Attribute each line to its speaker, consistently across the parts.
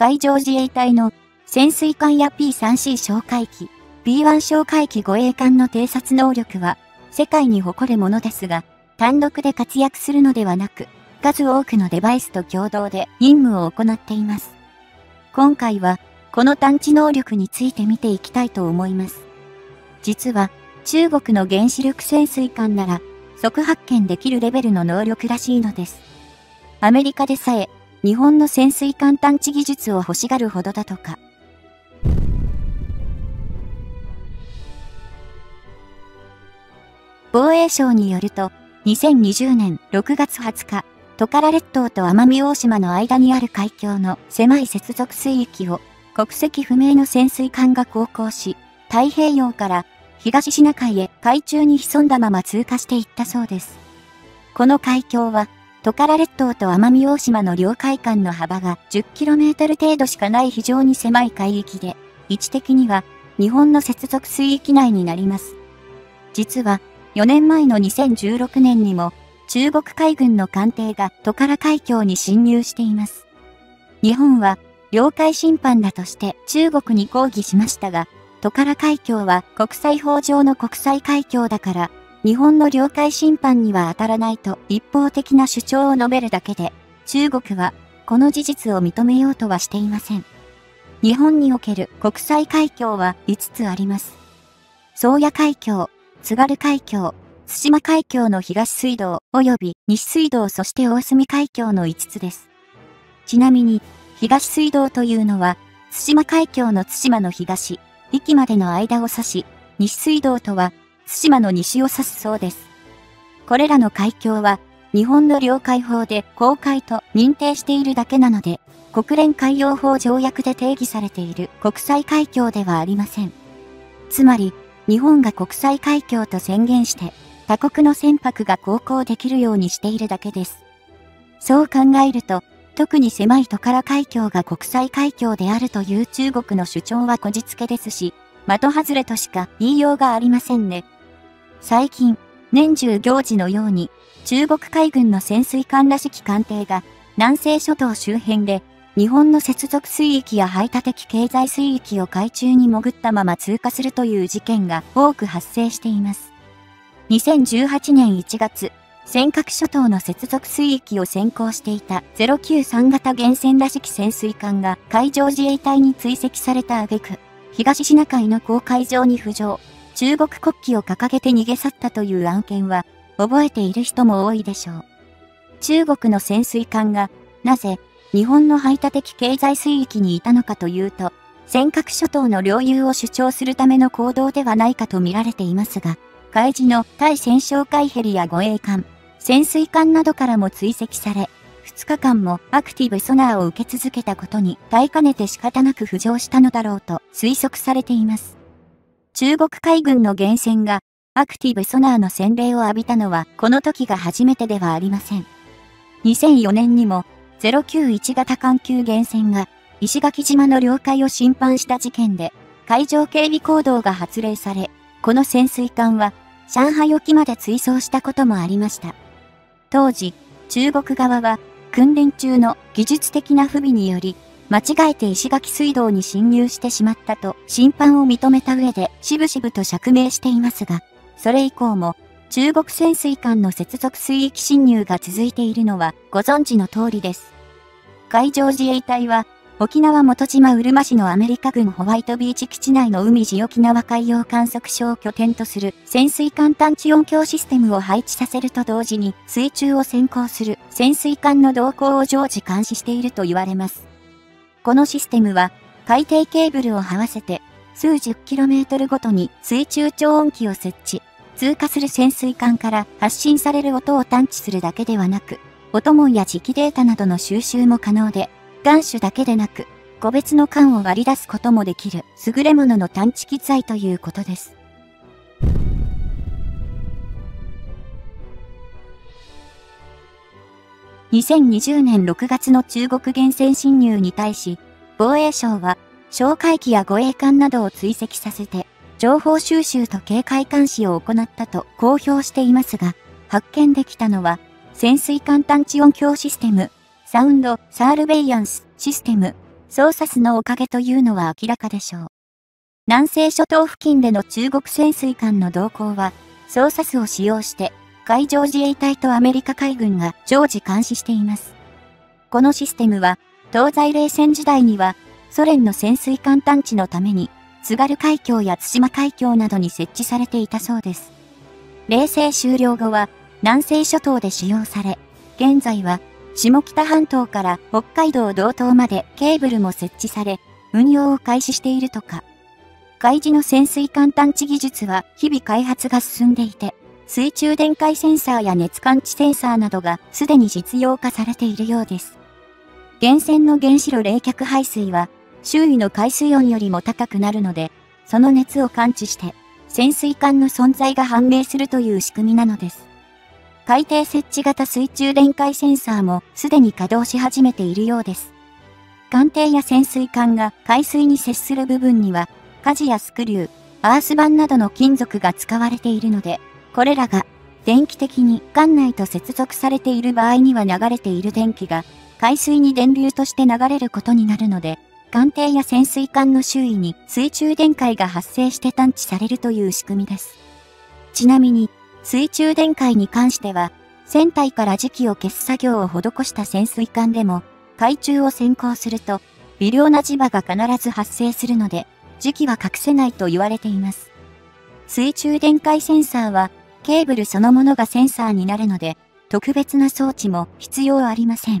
Speaker 1: 海上自衛隊の潜水艦や P3C 哨戒機、B1 哨戒機護衛艦の偵察能力は世界に誇るものですが、単独で活躍するのではなく、数多くのデバイスと共同で任務を行っています。今回は、この探知能力について見ていきたいと思います。実は、中国の原子力潜水艦なら、即発見できるレベルの能力らしいのです。アメリカでさえ、日本の潜水艦探知技術を欲しがるほどだとか。防衛省によると、2020年6月20日、トカラ列島と奄美大島の間にある海峡の狭い接続水域を国籍不明の潜水艦が航行し、太平洋から東シナ海へ海中に潜んだまま通過していったそうです。この海峡は、トカラ列島と奄美大島の領海間の幅が 10km 程度しかない非常に狭い海域で、位置的には日本の接続水域内になります。実は、4年前の2016年にも中国海軍の艦艇がトカラ海峡に侵入しています。日本は領海侵犯だとして中国に抗議しましたが、トカラ海峡は国際法上の国際海峡だから、日本の領海侵犯には当たらないと一方的な主張を述べるだけで、中国はこの事実を認めようとはしていません。日本における国際海峡は5つあります。宗谷海峡、津軽海峡、対馬海峡の東水道及び西水道そして大隅海峡の5つです。ちなみに、東水道というのは、対馬海峡の対馬の東、域までの間を指し、西水道とは、対馬の西を指すそうです。これらの海峡は、日本の領海法で公海と認定しているだけなので、国連海洋法条約で定義されている国際海峡ではありません。つまり、日本が国際海峡と宣言して、他国の船舶が航行できるようにしているだけです。そう考えると、特に狭いトカラ海峡が国際海峡であるという中国の主張はこじつけですし、的外れとしか言いようがありませんね。最近、年中行事のように、中国海軍の潜水艦らしき艦艇が、南西諸島周辺で、日本の接続水域や排他的経済水域を海中に潜ったまま通過するという事件が多く発生しています。2018年1月、尖閣諸島の接続水域を先行していた093型原船らしき潜水艦が海上自衛隊に追跡された挙句、東シナ海の公海上に浮上、中国国旗を掲げて逃げ去ったという案件は、覚えている人も多いでしょう。中国の潜水艦が、なぜ、日本の排他的経済水域にいたのかというと、尖閣諸島の領有を主張するための行動ではないかと見られていますが、海事の対戦勝海ヘリや護衛艦、潜水艦などからも追跡され、2日間もアクティブソナーを受け続けたことに耐えかねて仕方なく浮上したのだろうと推測されています。中国海軍の源泉がアクティブソナーの洗礼を浴びたのはこの時が初めてではありません。2004年にも091型艦級源泉が石垣島の領海を侵犯した事件で海上警備行動が発令され、この潜水艦は上海沖まで追走したこともありました。当時、中国側は訓練中の技術的な不備により、間違えて石垣水道に侵入してしまったと審判を認めた上でしぶしぶと釈明していますが、それ以降も中国潜水艦の接続水域侵入が続いているのはご存知の通りです。海上自衛隊は沖縄元島うるま市のアメリカ軍ホワイトビーチ基地内の海地沖縄海洋観測所を拠点とする潜水艦探知音響システムを配置させると同時に水中を先行する潜水艦の動向を常時監視していると言われます。このシステムは海底ケーブルを這わせて数十キロメートルごとに水中超音機を設置、通過する潜水艦から発信される音を探知するだけではなく、音門や磁気データなどの収集も可能で、眼種だけでなく、個別の缶を割り出すこともできる優れものの探知機材ということです。2020年6月の中国源泉侵入に対し、防衛省は、哨戒機や護衛艦などを追跡させて、情報収集と警戒監視を行ったと公表していますが、発見できたのは、潜水艦探知音響システムサウンドサールベイアンスシステム操作数のおかげというのは明らかでしょう。南西諸島付近での中国潜水艦の動向は、操作数を使用して、海上自衛隊とアメリカ海軍が常時監視しています。このシステムは、東西冷戦時代には、ソ連の潜水艦探知のために、津軽海峡や対馬海峡などに設置されていたそうです。冷戦終了後は、南西諸島で使用され、現在は、下北半島から北海道道東までケーブルも設置され、運用を開始しているとか。海事の潜水艦探知技術は日々開発が進んでいて、水中電解センサーや熱感知センサーなどがすでに実用化されているようです。源泉の原子炉冷却排水は、周囲の海水温よりも高くなるので、その熱を感知して、潜水艦の存在が判明するという仕組みなのです。海底設置型水中電解センサーもすでに稼働し始めているようです。艦艇や潜水艦が海水に接する部分には舵やスクリュー、アース板などの金属が使われているので、これらが電気的に艦内と接続されている場合には流れている電気が海水に電流として流れることになるので、艦艇や潜水艦の周囲に水中電解が発生して探知されるという仕組みです。ちなみに、水中電解に関しては、船体から磁気を消す作業を施した潜水艦でも、海中を先行すると、微量な磁場が必ず発生するので、時期は隠せないと言われています。水中電解センサーは、ケーブルそのものがセンサーになるので、特別な装置も必要ありません。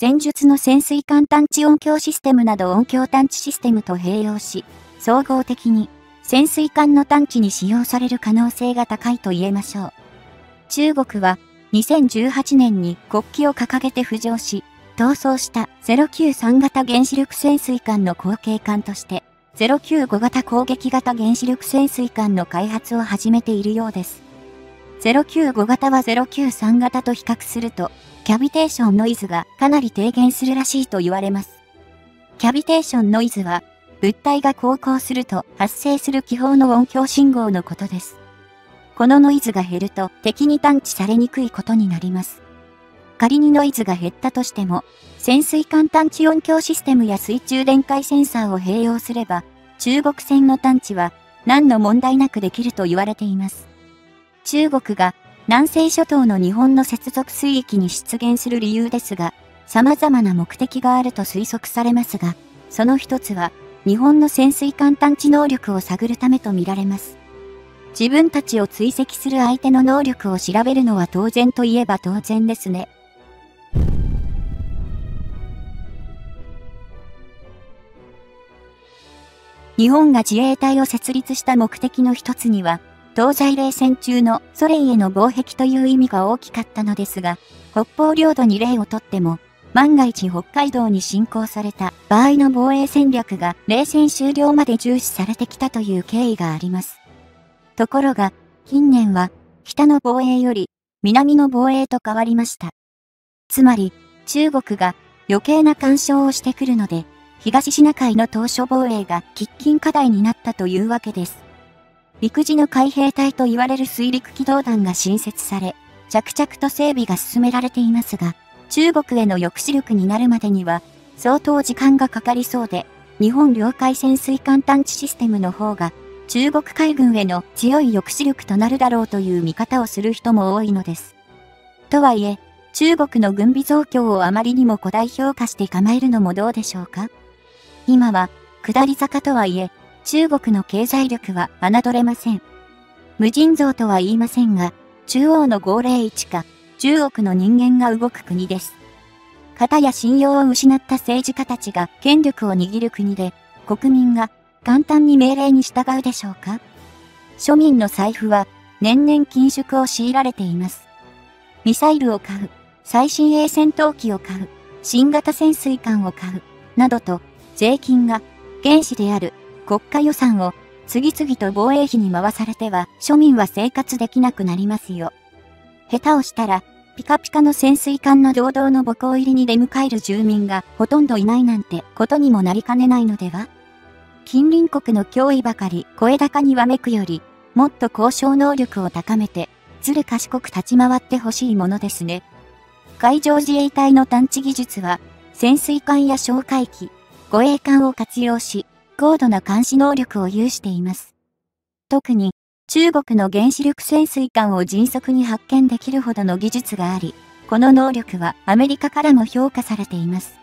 Speaker 1: 前述の潜水艦探知音響システムなど音響探知システムと併用し、総合的に潜水艦の探知に使用される可能性が高いと言えましょう。中国は2018年に国旗を掲げて浮上し、逃走した093型原子力潜水艦の後継艦として095型攻撃型原子力潜水艦の開発を始めているようです。095型は093型と比較すると、キャビテーションノイズがかなり低減するらしいと言われます。キャビテーションノイズは、物体が航行すると発生する気泡の音響信号のことです。このノイズが減ると敵に探知されにくいことになります。仮にノイズが減ったとしても、潜水艦探知音響システムや水中電解センサーを併用すれば、中国船の探知は何の問題なくできると言われています。中国が南西諸島の日本の接続水域に出現する理由ですが、様々な目的があると推測されますが、その一つは、日本の潜水艦探知能力を探るためとみられます。自分たちを追跡する相手の能力を調べるのは当然といえば当然ですね。日本が自衛隊を設立した目的の一つには、東西冷戦中のソ連への防壁という意味が大きかったのですが、北方領土に例をとっても、万が一北海道に侵攻された場合の防衛戦略が冷戦終了まで重視されてきたという経緯があります。ところが、近年は、北の防衛より南の防衛と変わりました。つまり、中国が余計な干渉をしてくるので、東シナ海の島嶼防衛が喫緊課題になったというわけです。陸自の海兵隊と言われる水陸機動団が新設され、着々と整備が進められていますが、中国への抑止力になるまでには、相当時間がかかりそうで、日本領海潜水艦探知システムの方が、中国海軍への強い抑止力となるだろうという見方をする人も多いのです。とはいえ、中国の軍備増強をあまりにも古代評価して構えるのもどうでしょうか？今は、下り坂とはいえ、中国の経済力は侮れません。無尽蔵とは言いませんが、中央の号令一か、中億の人間が動く国です。型や信用を失った政治家たちが権力を握る国で、国民が簡単に命令に従うでしょうか？庶民の財布は年々緊縮を強いられています。ミサイルを買う、最新鋭戦闘機を買う、新型潜水艦を買う、などと税金が原資である国家予算を次々と防衛費に回されては庶民は生活できなくなりますよ。下手をしたら、ピカピカの潜水艦の堂々の母港入りに出迎える住民がほとんどいないなんてことにもなりかねないのでは？近隣国の脅威ばかり声高にわめくより、もっと交渉能力を高めて、ずる賢く立ち回ってほしいものですね。海上自衛隊の探知技術は、潜水艦や哨戒機、護衛艦を活用し、高度な監視能力を有しています。特に、中国の原子力潜水艦を迅速に発見できるほどの技術があり、この能力はアメリカからも評価されています。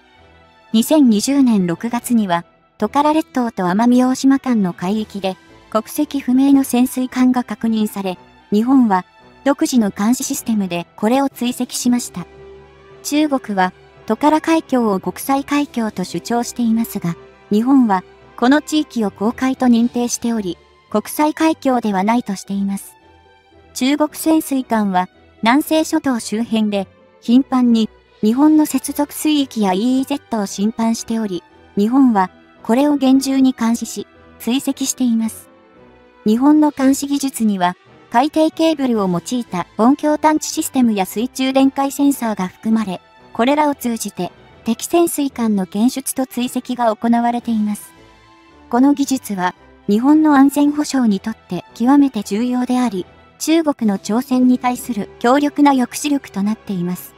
Speaker 1: 2020年6月には、トカラ列島と奄美大島間の海域で、国籍不明の潜水艦が確認され、日本は独自の監視システムでこれを追跡しました。中国はトカラ海峡を国際海峡と主張していますが、日本はこの地域を公海と認定しており、国際海峡ではないとしています。中国潜水艦は南西諸島周辺で頻繁に日本の接続水域や EEZ を侵犯しており、日本はこれを厳重に監視し、追跡しています。日本の監視技術には、海底ケーブルを用いた音響探知システムや水中電解センサーが含まれ、これらを通じて敵潜水艦の検出と追跡が行われています。この技術は、日本の安全保障にとって極めて重要であり、中国の挑戦に対する強力な抑止力となっています。